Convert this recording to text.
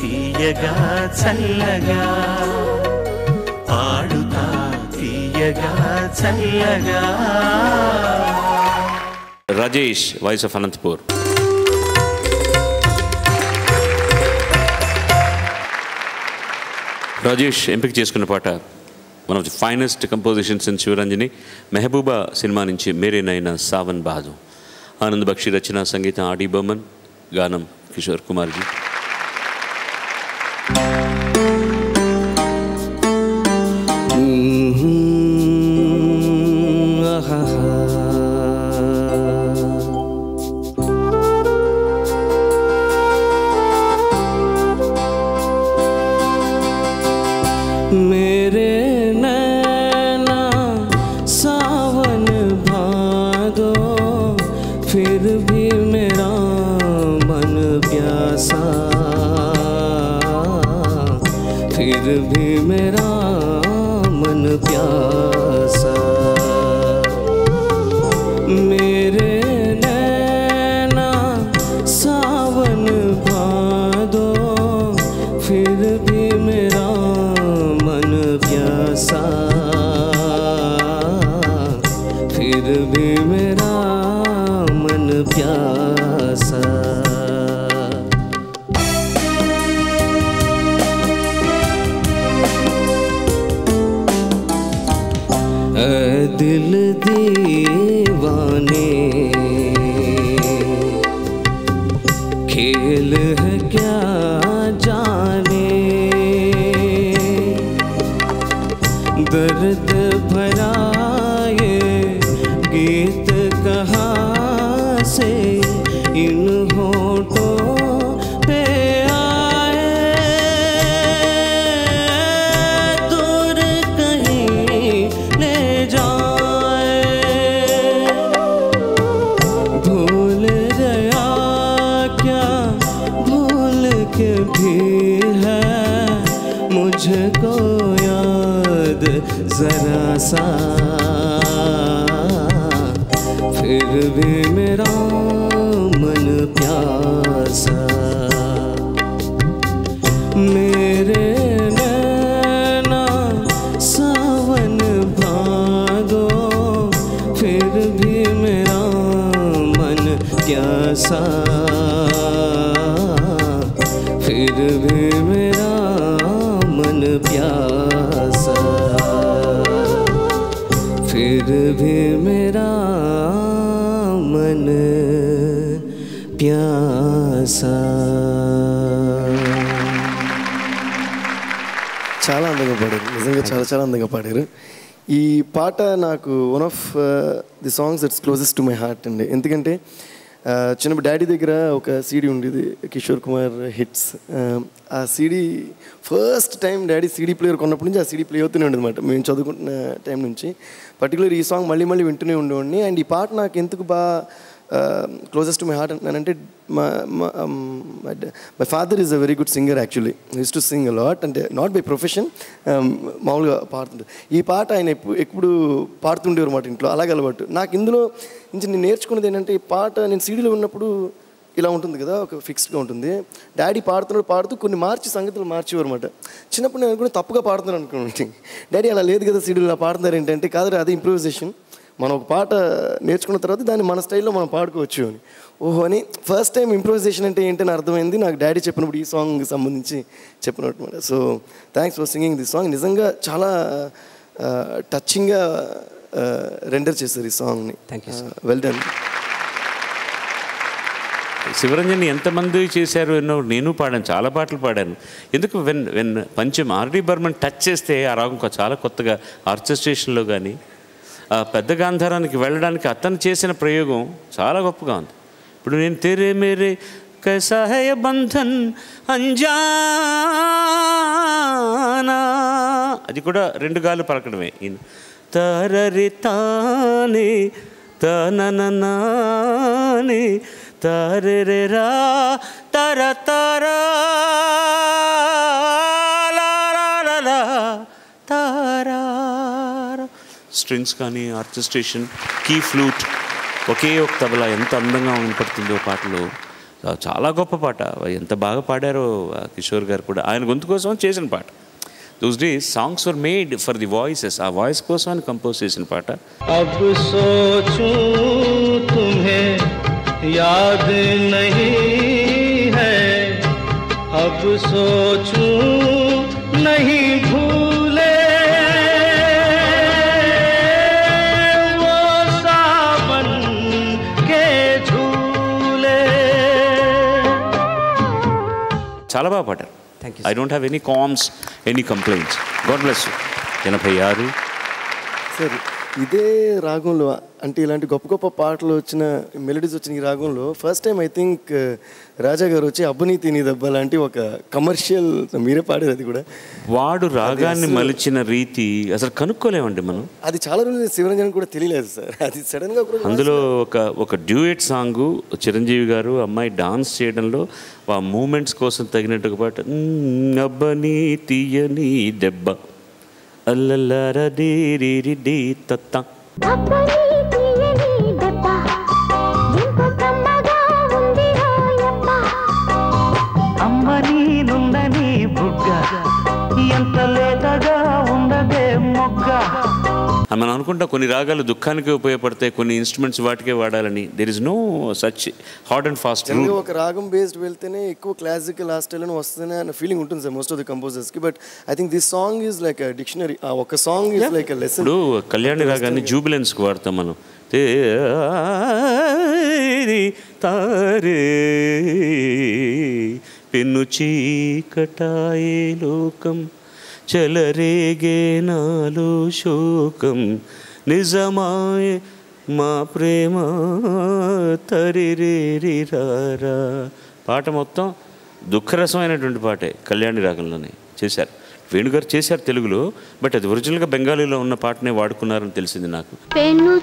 తీయగా చల్లగా పాడుతా తీయగా చల్లగా. Rajesh voice of Anantapur. Rajesh ఎంపిక చేసుకున్న పాట one of the finest compositions in Shivaranjani Mehbooba cinema నుంచి మేరే నైనా సావన్ బాదు ఆనంద్ బక్షి రచన సంగీతం ఆడి బొమ్మన్ గానం కిషోర్ కుమార్జీ. फिर भी मेरा मन प्यासा। फिर भी मेरा मन प्यासा। मेरे नैना सावन भादो फिर भी मेरा मन प्यासा। फिर भी मेरा दिल दीवाने। खेल है क्या जाने। दर्द भरा ये गीत कहाँ से? इन होठों याद जरा सा। फिर भी मेरा मन प्यासा। मेरे प्यासा फिर भी मेरा मन प्यासा చాలా అందంగా పాడారు నిజంగా చాలా చాలా అందంగా పాడారు ఈ పాట నాకు one of the songs that's closest to my heart అండి ఎందుకంటే ఆ, చిన్నప్పుడు డాడీ దగ్గర ఒక సీడీ ఉండేది కిషోర్ కుమార్ హిట్స్. ఆ CD first time daddy CD player కొన్నప్పటి నుంచి ఆ సీడీ ప్లే అవుతూనే ఉండేది మేము చదువుకుంటున్న టైం నుంచి. పర్టికులర్ ఈ సాంగ్ మళ్ళీ మళ్ళీ వింటూనే ఉండేవాడిని. అండ్ ఈ పాట నాకు ఎందుకు బాగా క్లోజెస్ట్ టు మై హార్ట్ అంటున్నానంటే మా my father is a very good singer actually use to sing lot అంటే నాట్ బై ప్రొఫెషన్ మామూలుగా పాడుతుంటారు ఈ పాట ఆయన ఎప్పుడు ఎప్పుడు పాడుతుండేవారు మాట ఇంట్లో అలాగే అలవాటు. నాకు ఇందులో నుంచి నేను నేర్చుకున్నది ఏంటంటే ఈ పాట నేను సీడీలో ఉన్నప్పుడు ఇలా ఉంటుంది కదా ఒక ఫిక్స్డ్గా ఉంటుంది. డాడీ పాడుతున్నాడు పాడుతూ కొన్ని మార్చి సంగతులు మార్చేవారు అనమాట చిన్నప్పుడు నేను అనుకుని తప్పుగా పాడుతున్నాను అనుకున్నాను డాడీ అలా లేదు కదా సీడీలో పాడుతున్నారు ఏంటంటే కాదు అది ఇంప్రూవైజేషన్ మనం ఒక పాట నేర్చుకున్న తర్వాత దాన్ని మన స్టైల్లో మనం పాడుకోవచ్చు అని. ఓహో అని ఫస్ట్ టైం ఇంప్రూవైజేషన్ అంటే ఏంటని అర్థమైంది. నాకు డాడీ చెప్పినప్పుడు ఈ సాంగ్ సంబంధించి చెప్పినట్టు so thanks for singing this song నిజంగా చాలా టచింగ్గా రెండర్ చేశారు ఈ సాంగ్ని Thank you, sir. Well done Shivaranjan ఎంతమంది చేశారు ఎన్నో? నేను పాడాను చాలా పాటలు పాడాను. ఎందుకు when when Pancham RD Burman touch చేస్తే ఆ రాగం కొ- చాలా కొత్తగా ఆర్కెస్ట్రేషన్లో కానీ పెద్ద గాంధారానికి వెళ్ళడానికి అతను చేసిన ప్రయోగం చాలా గొప్పగా ఉంది. ఇప్పుడు నేను తెరే మేరే కైసా బంధన్ అంజానా. అది కూడా రెండు గాలు పలకడమే. తరరి తానే తనననాని తరరే రా తర తర స్ట్రింగ్స్ కానీ ఆర్కెస్ట్రేషన్ కీ ఫ్లూట్ ఒకే ఒక తబలా ఎంత అందంగా వినపడుతుందో పాటలో. చాలా గొప్ప పాట. ఎంత బాగా పాడారో కిషోర్ గారు కూడా. ఆయన గొంతు కోసం చేసిన పాట. Those day songs for made for the voices ఆ వాయిస్ కోసం ఆయన కంపోజ్ చేసిన పాట. అబ్ సోచు నహీ చాలా బాగా పాడారు I don't have any qualms any complaints God bless ఎనభై ఆరు సార్ ఇదే రాగంలో అంటే ఇలాంటి గొప్ప గొప్ప పాటలు వచ్చిన మెలడీస్ వచ్చిన ఈ రాగంలో first time I think Raja garu వచ్చి అబ్బనీతి నీ దెబ్బ లాంటి ఒక కమర్షియల్ మీరే పాడారు అది కూడా. వాడు రాగాన్ని మలిచిన రీతి అసలు కనుక్కోలేమండి మనం. అది చాలా రోజులు శివరంజన్ కూడా తెలియలేదు సార్. అది సడన్గా అందులో ఒక ఒక డ్యూయట్ సాంగ్ చిరంజీవి గారు అమ్మాయి డాన్స్ చేయడంలో ఆ మూమెంట్స్ కోసం తగినట్టుగా పాట "మ్, అబ్బని తీయని దెబ్బ. అల్లల్లార డీరి డీ తత్త అబ్బని తీయని దెబ్బ ఎంతో కమ్మగా ఉంది రాయప్ప అమ్మని నుందని బుగ్గ. అనుకుంటాం కొన్ని రాగాలు దుఃఖానికి ఉపయోగపడతాయి కొన్ని ఇన్స్ట్రుమెంట్స్ వాటికే వాడాలని. There is no such hard and fast ఒక రాగం బేస్డ్ వెళ్తేనే ఎక్కువ క్లాసికల్ ఆ స్టైల్ అని వస్తుంది అన్న ఫీలింగ్ ఉంటుంది sir most of the కంపోజర్స్కి. But I think this song is like dictionary ఒక సాంగ్ ఈజ్ లైక్ లెసన్ ఇప్పుడు కళ్యాణి రాగాన్ని జూబిలెన్స్కి వాడతాం మనం. తేరి తారే పెన్ను చీకటాయే లోకం. చెలరేగే నాలో శోకం. నిజమాయే మా ప్రేమ తరిరేరి రారా. పాట మొత్తం దుఃఖరసమైనటువంటి పాటే కళ్యాణి రాగంలోనే చేశారు. వేణుగారు చేశారు తెలుగులో బట్ అది ఒరిజినల్గా బెంగాలీలో ఉన్న పాటనే వాడుకున్నారని తెలిసింది నాకు. పెను